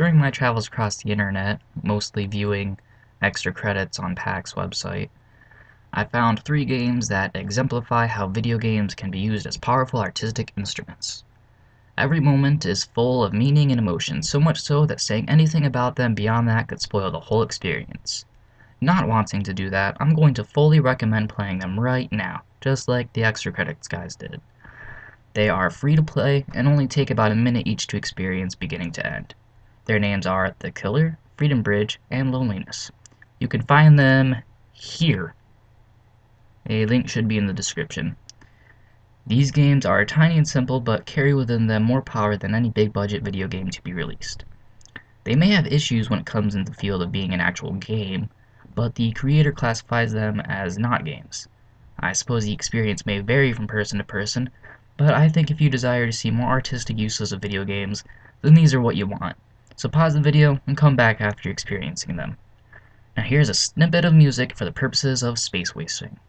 my travels across the internet, mostly viewing extra credits on PAX website, I found three games that exemplify how video games can be used as powerful artistic instruments. Every moment is full of meaning and emotion, so much so that saying anything about them beyond that could spoil the whole experience. Not wanting to do that, I'm going to fully recommend playing them right now, just like the extra credits guys did. They are free to play and only take about a minute each to experience beginning to end. Their names are The Killer, Freedom Bridge, and Loneliness. You can find them here. A link should be in the description. These games are tiny and simple, but carry within them more power than any big budget video game to be released. They may have issues when it comes in the field of being an actual game, but the creator classifies them as not games. I suppose the experience may vary from person to person, but I think if you desire to see more artistic uses of video games, then these are what you want. So pause the video and come back after experiencing them. Now here's a snippet of music for the purposes of space wasting.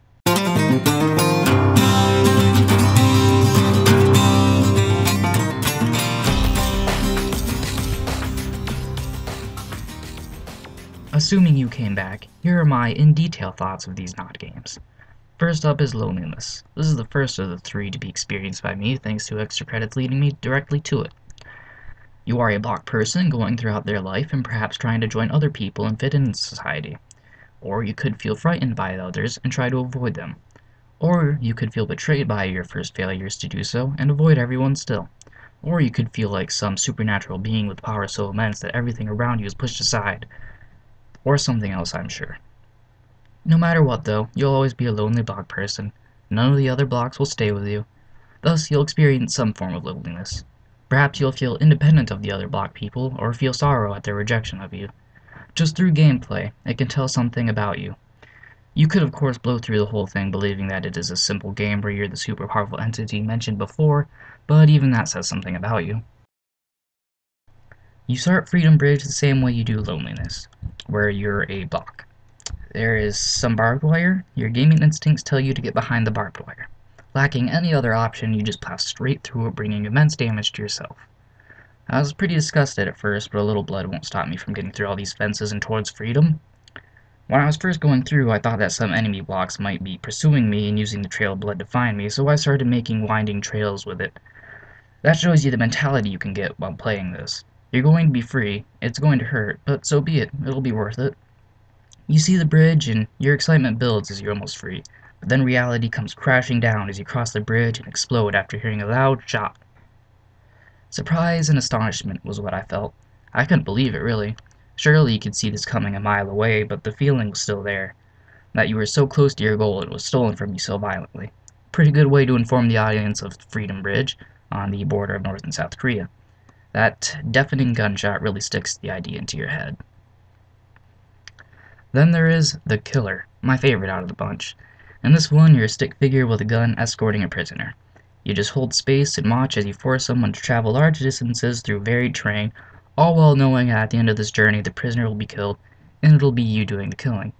Assuming you came back, here are my in-detail thoughts of these not games. First up is Loneliness. This is the first of the three to be experienced by me thanks to extra credits leading me directly to it. You are a block person going throughout their life and perhaps trying to join other people and fit in society. Or you could feel frightened by others and try to avoid them. Or you could feel betrayed by your first failures to do so and avoid everyone still. Or you could feel like some supernatural being with power so immense that everything around you is pushed aside, or something else, I'm sure. No matter what, though, you'll always be a lonely block person. None of the other blocks will stay with you. Thus, you'll experience some form of loneliness. Perhaps you'll feel independent of the other block people, or feel sorrow at their rejection of you. Just through gameplay, it can tell something about you. You could of course blow through the whole thing believing that it is a simple game where you're the super powerful entity mentioned before, but even that says something about you. You start Freedom Bridge the same way you do Loneliness, where you're a block. There is some barbed wire, your gaming instincts tell you to get behind the barbed wire. Lacking any other option, you just plow straight through it, bringing immense damage to yourself. I was pretty disgusted at first, but a little blood won't stop me from getting through all these fences and towards freedom. When I was first going through, I thought that some enemy blocks might be pursuing me and using the trail of blood to find me, so I started making winding trails with it. That shows you the mentality you can get while playing this. You're going to be free, it's going to hurt, but so be it, it'll be worth it. You see the bridge, and your excitement builds as you're almost free, but then reality comes crashing down as you cross the bridge and explode after hearing a loud shot. Surprise and astonishment was what I felt. I couldn't believe it, really. Surely you could see this coming a mile away, but the feeling was still there. That you were so close to your goal and it was stolen from you so violently. Pretty good way to inform the audience of Freedom Bridge on the border of North and South Korea. That deafening gunshot really sticks the idea into your head. Then there is The Killer, my favorite out of the bunch. In this one, you're a stick figure with a gun escorting a prisoner. You just hold space and watch as you force someone to travel large distances through varied terrain, all while knowing that at the end of this journey the prisoner will be killed, and it'll be you doing the killing.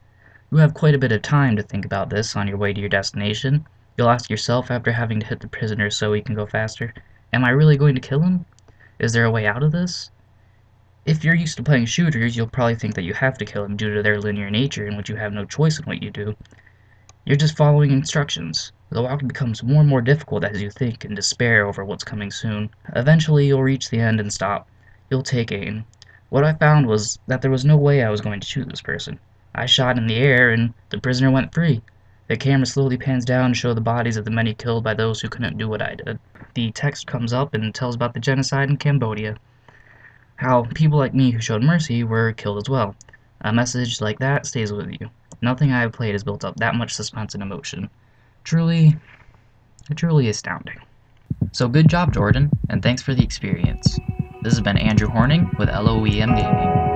You have quite a bit of time to think about this on your way to your destination. You'll ask yourself after having to hit the prisoner so he can go faster, am I really going to kill him? Is there a way out of this? If you're used to playing shooters, you'll probably think that you have to kill them due to their linear nature in which you have no choice in what you do. You're just following instructions. The walk becomes more and more difficult as you think and despair over what's coming soon. Eventually, you'll reach the end and stop. You'll take aim. What I found was that there was no way I was going to shoot this person. I shot in the air and the prisoner went free. The camera slowly pans down to show the bodies of the many killed by those who couldn't do what I did. The text comes up and tells about the genocide in Cambodia. How people like me who showed mercy were killed as well. A message like that stays with you. Nothing I have played has built up that much suspense and emotion. Truly, truly astounding. So good job, Jordan, and thanks for the experience. This has been Andrew Horning with LOEM Gaming.